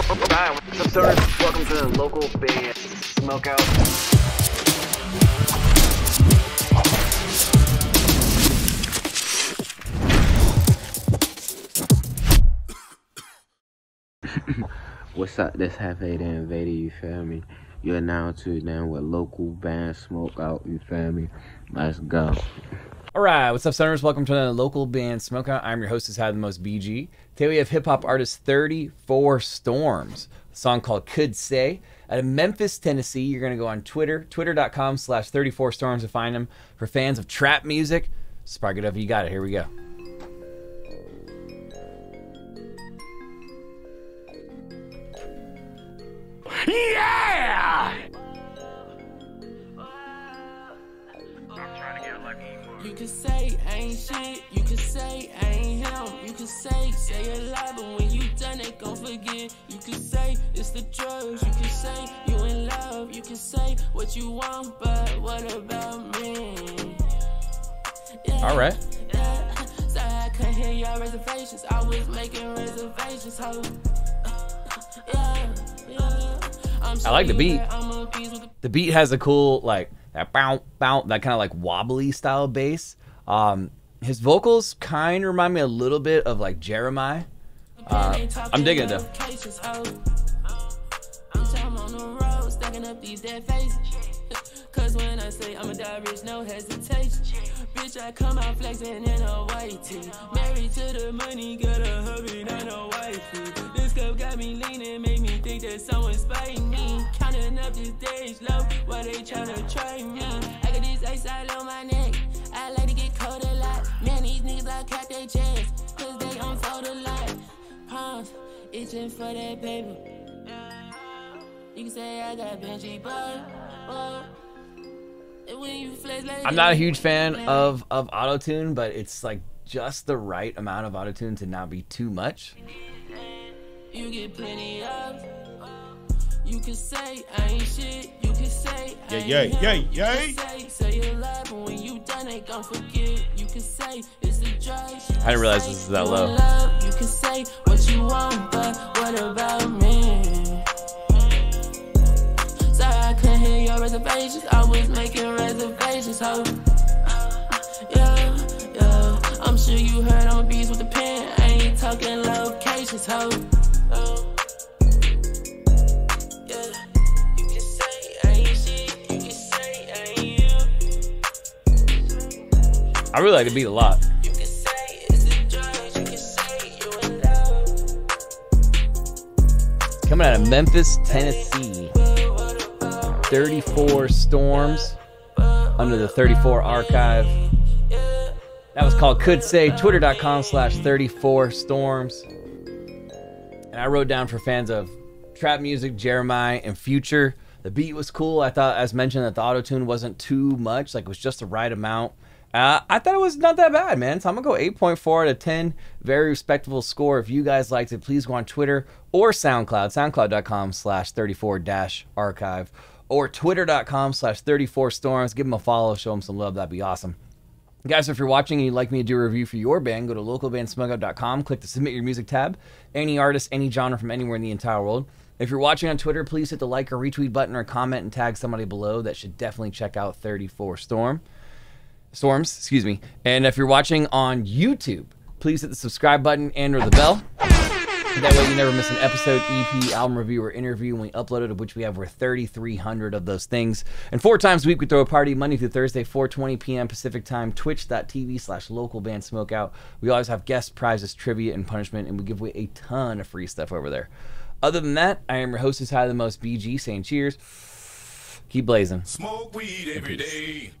What's up, stoners? Welcome to the local Band Smokeout. What's up? This half eight invader, you feel me? You're now tuned in with local band smoke out, you feel me? Let's go. All right, what's up, Stoners? Welcome to another local band Smokeout. I'm your host, has had the most BG. Today we have hip hop artist 34 Storms, a song called Could Say. Out of Memphis, Tennessee, you're going to go on Twitter, twitter.com slash 34 Storms to find them. For fans of trap music, spark it up. You got it. Here we go. You can say ain't shit, you can say ain't him, you can say, say a lie, but when you done it, gon' forget. You can say it's the drugs, you can say you in love, you can say what you want, but what about me? Yeah, All right. Yeah, I couldn't hear your reservations, I was making reservations, ho. Yeah, yeah. I'm I like the beat. I'm a with the The beat has a cool, like, that bounce, bounce, that kind of like wobbly style bass. Um, his vocals kind of remind me a little bit of like Jeremih. Uh, I'm digging it though. I'm time on the road, stacking up these dead faces. Cause when I say I'm a die rich, no hesitation. Bitch, I come out flexing in a white tee. Married to the money, got a made me think that someone's spiting me. Counting up days low, while they tryna try me. I got this ice all on my neck. I like to get cold a lot. Man, these niggas, I cut their chest. Cause they unfold a lot. Palms, itching for that paper. You can say I got Benji, but, but when you flex like I'm not a huge fan of of autotune, but it's like just the right amount of autotune to not be too much. You get plenty of. You can say I ain't shit. You can say I ain't Yeah, yeah, him. yeah, You can say say you lie, but when you done it, gon' forget. You can say it's the drugs. I didn't realize this was that low. love. You can say what you want, but what about me? Sorry I couldn't hear your reservations. I was making reservations, ho. Yeah, yeah. I'm sure you heard I'm a beast with a pen. I ain't talking locations, ho. I really like the beat a lot. Coming out of Memphis, Tennessee. 34 Storms under the 34 archive. That was called Could Say, twitter.com slash 34 Storms. And I wrote down for fans of trap music, Jeremih, and Future. The beat was cool. I thought, as mentioned, that the auto tune wasn't too much, like it was just the right amount. Uh, I thought it was not that bad, man. So I'm gonna go 8.4 out of 10. Very respectable score. If you guys liked it, please go on Twitter or SoundCloud, soundcloud.com slash 34 dash archive, or twitter.com slash 34 storms. Give them a follow, show them some love. That'd be awesome. Guys, if you're watching and you'd like me to do a review for your band, go to localbandsmokeout.com, click the submit your music tab. Any artist, any genre from anywhere in the entire world. If you're watching on Twitter, please hit the like or retweet button or comment and tag somebody below that should definitely check out 34 Storm. Storms, excuse me. And if you're watching on YouTube, please hit the subscribe button and or the bell. That way you never miss an episode, EP, album review, or interview when we upload it, of which we have over 3,300 of those things. And four times a week we throw a party, Monday through Thursday, 4.20 p.m. Pacific Time, twitch.tv slash local band smokeout. We always have guest prizes, trivia, and punishment, and we give away a ton of free stuff over there. Other than that, I am your host is high the most BG, saying cheers. Keep blazing. Smoke weed every day.